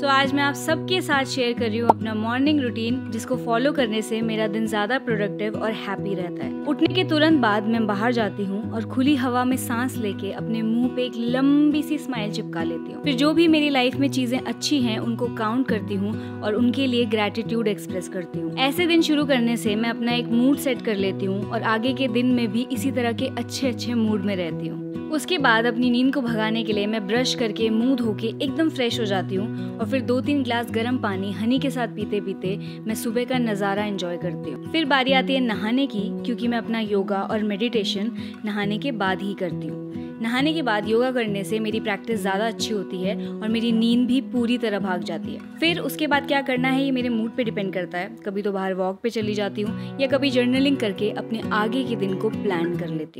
सो so, आज मैं आप सबके साथ शेयर कर रही हूँ अपना मॉर्निंग रूटीन जिसको फॉलो करने से मेरा दिन ज़्यादा प्रोडक्टिव और हैप्पी रहता है। उठने के तुरंत बाद मैं बाहर जाती हूँ और खुली हवा में सांस लेके अपने मुँह पे एक लंबी सी स्माइल चिपका लेती हूँ। फिर जो भी मेरी लाइफ में चीज़ें अच्छी हैं उनको काउंट करती हूँ और उनके लिए ग्रेटिट्यूड एक्सप्रेस करती हूँ। ऐसे दिन शुरू करने से मैं अपना एक मूड सेट कर लेती हूँ और आगे के दिन में भी इसी तरह के अच्छे अच्छे मूड में रहती हूँ। उसके बाद अपनी नींद को भगाने के लिए मैं ब्रश करके मुँह धो के एकदम फ्रेश हो जाती हूँ और फिर दो तीन ग्लास गर्म पानी हनी के साथ पीते पीते मैं सुबह का नज़ारा एंजॉय करती हूँ। फिर बारी आती है नहाने की, क्योंकि मैं अपना योगा और मेडिटेशन नहाने के बाद ही करती हूँ। नहाने के बाद योगा करने से मेरी प्रैक्टिस ज़्यादा अच्छी होती है और मेरी नींद भी पूरी तरह भाग जाती है। फिर उसके बाद क्या करना है, ये मेरे मूड पे डिपेंड करता है। कभी तो बाहर वॉक पे चली जाती हूँ या कभी जर्नलिंग करके अपने आगे के दिन को प्लान कर लेती हूँ।